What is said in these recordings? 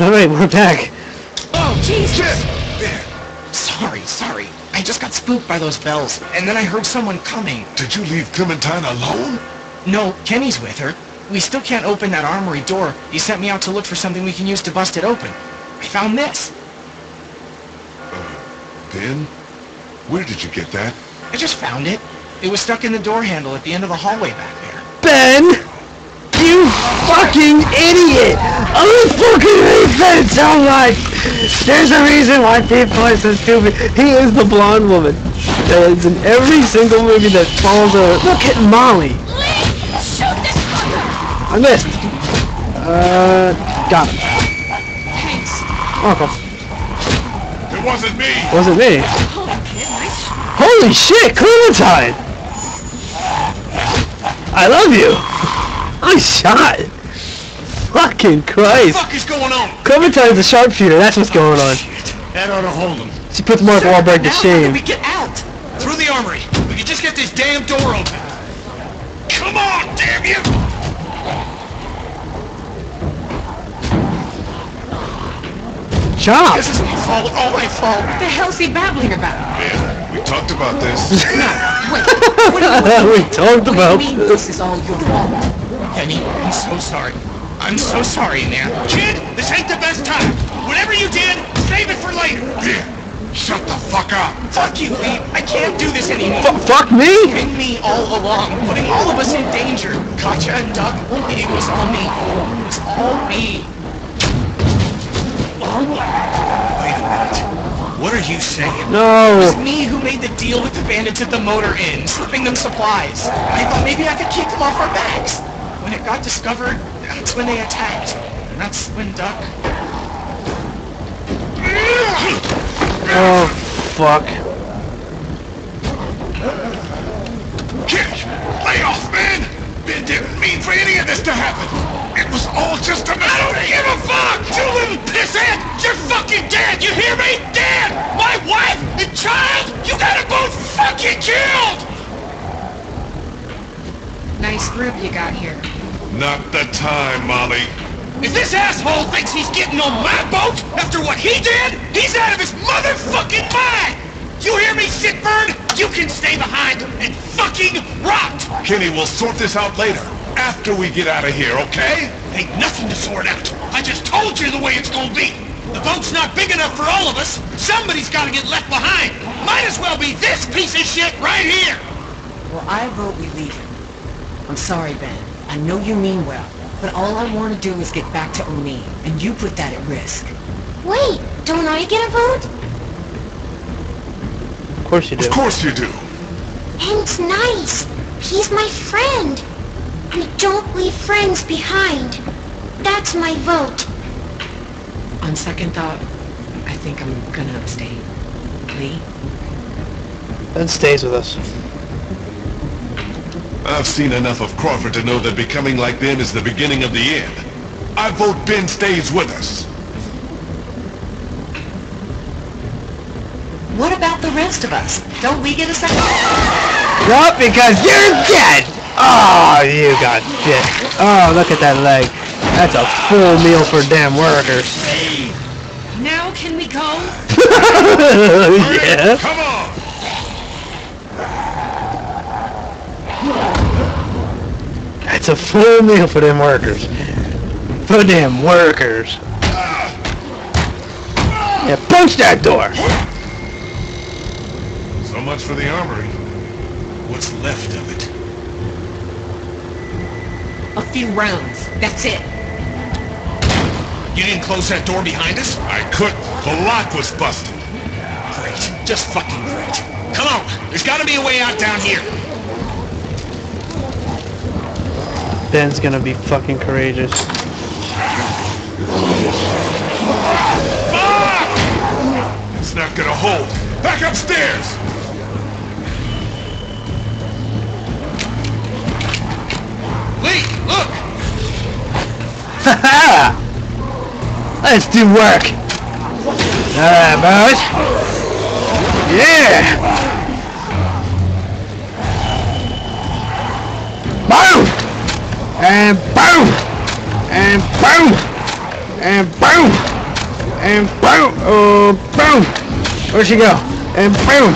Alright, we're back. Oh, Jesus! Shit! There. Sorry, sorry. I just got spooked by those bells, and then I heard someone coming. Did you leave Clementine alone? No, Kenny's with her. We still can't open that armory door. He sent me out to look for something we can use to bust it open. I found this. Uh, Ben? Where did you get that? I just found it. It was stuck in the door handle at the end of the hallway back there. Ben! Fucking idiot! i'm fucking hate Ben so much! There's a reason why people are so stupid. He is the blonde woman. That is in every single movie that follows her. Look at Molly! Shoot this fucker! I missed. Uh, got him. Thanks. Welcome. It wasn't me! Wasn't me. Kid, nice shot. Holy shit, Clementine! I love you! I shot! Fucking Christ! What the fuck is going on? Clementine's a sharpshooter, that's what's going on. That ought to hold him. She puts Mark Wahlberg to now how do shame. we get out? Through the armory. We can just get this damn door open. Come on, damn you! Chop! This is my fault, all my fault. What the hell's he babbling about? Ben, we talked about this. No, wait. What do you we talked What do about you mean this. this is all your fault? Kenny, I'm so sorry. I'm so sorry, man. Kid, this ain't the best time. Whatever you did, save it for later. Ben, shut the fuck up. Fuck you, Lee. I can't do this anymore. F- fuck me? Bring me all along, putting all of us in danger. Katjaa and Doug, it was all me. It was all me. Wait a minute. What are you saying? No! It was me who made the deal with the bandits at the motor inn, slipping them supplies. I thought maybe I could kick them off our backs. When it got discovered, that's when they attacked. And that's when Duck... Oh, fuck. Kid, lay off, man! Ben didn't mean for any of this to happen. It was all just a a I don't give a fuck! You little pissant! You're fucking dead! You hear me? Dead! My wife and child! You gotta both fucking killed! Nice group you got here. Not the time, Molly. If this asshole thinks he's getting on my boat after what he did, he's out of his motherfucking mind! You hear me, shitbird? You can stay behind and fucking rot! Kenny, we'll sort this out later, after we get out of here, okay? Ain't nothing to sort out. I just told you the way it's gonna be. The boat's not big enough for all of us. Somebody's gotta get left behind. Might as well be this piece of shit right here! Well, I vote we leave him. I'm sorry, Ben. I know you mean well, but all I want to do is get back to Omid, and you put that at risk. Wait, don't I get a vote? Of course you do. Of course you do. And it's nice. He's my friend. And don't leave friends behind. That's my vote. On second thought, I think I'm gonna abstain. Lee? Ben stays with us. I've seen enough of Crawford to know that becoming like them is the beginning of the end. I vote Ben stays with us. What about the rest of us? Don't we get a second? Not because you're dead! Oh, you got shit. Oh, look at that leg. That's a full meal for damn walkers. Now can we go? yeah. Come on! That's a full meal for them walkers. For them walkers. Yeah, punch that door! So much for the armory. What's left of it? A few rounds. That's it. You didn't close that door behind us? I couldn't. The lock was busted. Great. Just fucking great. Come on. There's gotta be a way out down here. Ben's gonna be fucking courageous. It's not gonna hold. Back upstairs! Lee, look! Haha! Let's do work! Alright, boys! Yeah! Boom! And boom! And boom! And boom! And boom! Oh, boom! Where'd she go? And boom!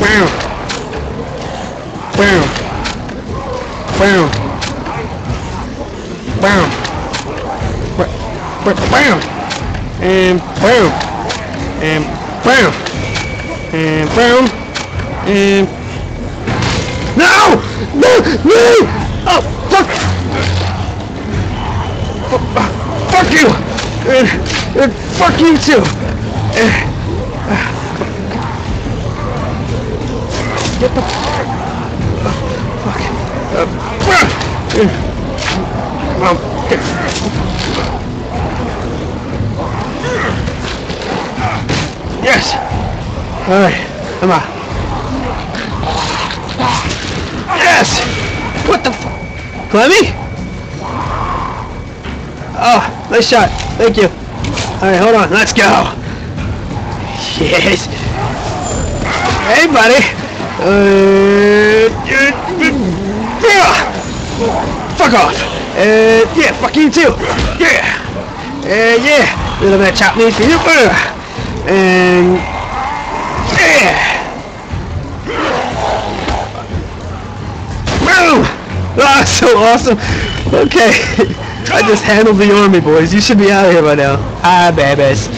Boom! Boom! Boom! Boom! Ba- Bam! And boom! And boom! And boom! And no! No! No! Oh, fuck! Uh, Fuck you! And, and fuck you too! Uh, uh, Get the fuck! Uh, fuck! Uh, uh, um, Yes! Alright, come on. Yes! What the f- Clemmy? Oh, nice shot. Thank you. Alright, hold on. Let's go. Yes. Hey, buddy. Uh, uh, fuck off. Uh, yeah, fuck you too. Yeah. Uh, yeah. little bit of chopped for you. And yeah. Boom! Ah, so awesome. Okay. I just handled the army, boys. You should be out of here by now. Hi, babies.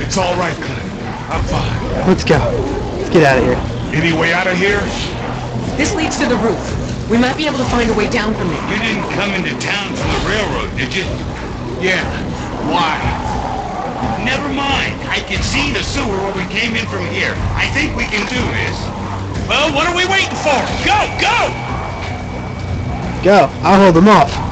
It's all right, Clem. I'm fine. Let's go. Let's get out of here. Any way out of here? This leads to the roof. We might be able to find a way down from there. You didn't come into town from the railroad, did you? Yeah. Why? Never mind. I can see the sewer where we came in from here. I think we can do this. Well, what are we waiting for? Go, go! Go. I'll hold them off.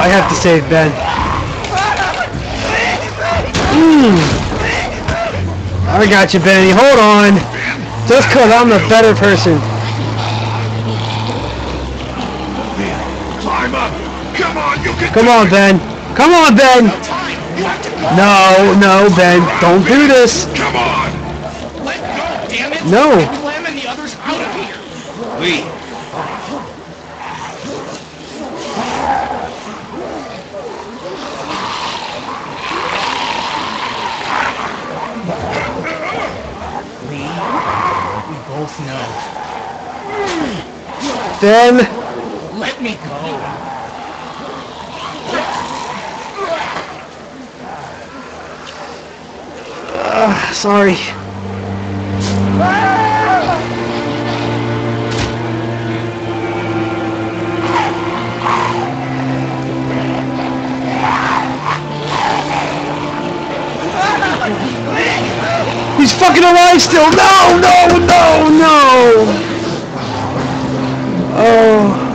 I have to save Ben. Mm. I got you, Benny. Hold on. Just because I'm the better person. Climb up! Come on, you can Come on, Ben. Come on, Ben. No, no, Ben. Don't do this. Come on! Let go, damn it! No. Get Clem and the others out of here! Lee. Lee, know. Ben. Let me go. Uh, sorry. He's fucking alive still. No, no, no, no. Oh.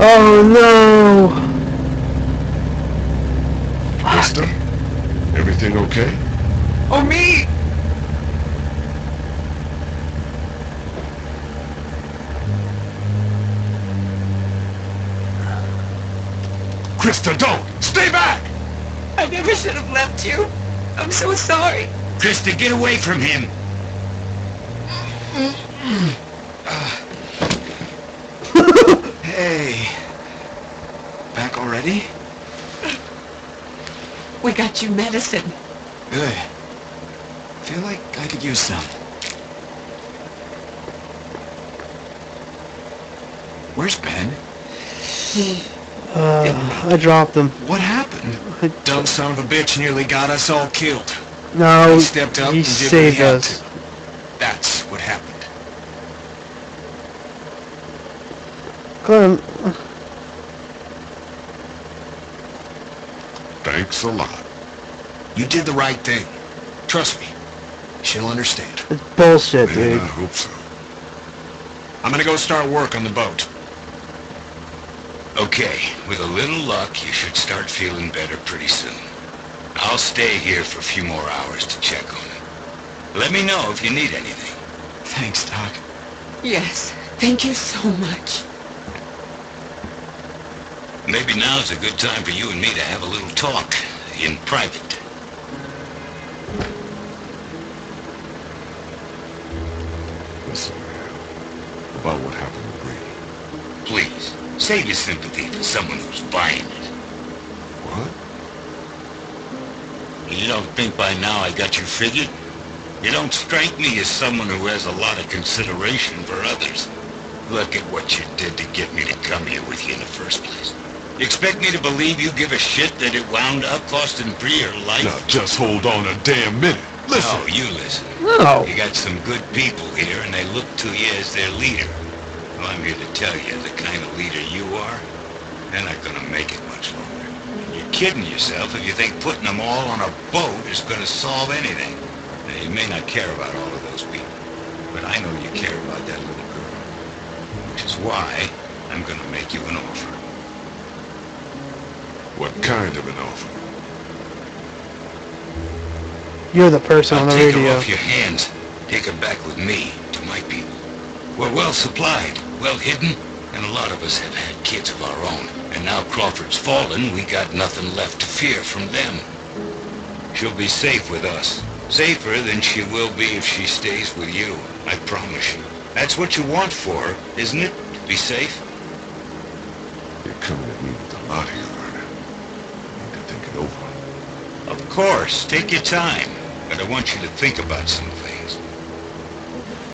Oh no. Mister, everything okay? Oh, me! Christa, don't! Stay back! I never should have left you. I'm so sorry. Christa, get away from him! Hey. Back already? We got you medicine. Good. Feel like I could use some. Where's Ben? Uh, I dropped him. What happened? Dumb son of a bitch nearly got us all killed. No, He stepped up he and did what saved had us. That's what happened. Clem, Thanks a lot. You did the right thing. Trust me. She'll understand. it's bullshit, Man, dude. I hope so. I'm gonna go start work on the boat. Okay, with a little luck, you should start feeling better pretty soon. I'll stay here for a few more hours to check on it. Let me know if you need anything. Thanks, Doc. Yes, thank you so much. Maybe now's a good time for you and me to have a little talk, in private. Listen, man. About what happened to Brie. Please, save your sympathy for someone who's buying it. What? You don't think by now I got you figured? You don't strike me as someone who has a lot of consideration for others. Look at what you did to get me to come here with you in the first place. You expect me to believe you give a shit that it wound up costing Brie her life? Now just hold on a damn minute. Listen. No, you listen. No. You got some good people here, and they look to you as their leader. Well, I'm here to tell you, the kind of leader you are, they're not gonna make it much longer. You're kidding yourself if you think putting them all on a boat is gonna solve anything. Now, you may not care about all of those people, but I know you care about that little girl. Which is why I'm gonna make you an offer. What kind of an offer? You're the person on I'll the take her off your hands. Take her back with me to my people. We're well supplied, well hidden, and a lot of us have had kids of our own. And now Crawford's fallen, we got nothing left to fear from them. She'll be safe with us. Safer than she will be if she stays with you. I promise you. That's what you want for her, isn't it? To be safe? You're coming at me with a lot here, Vernon. I need to think it over. Of course. Take your time. But I want you to think about something.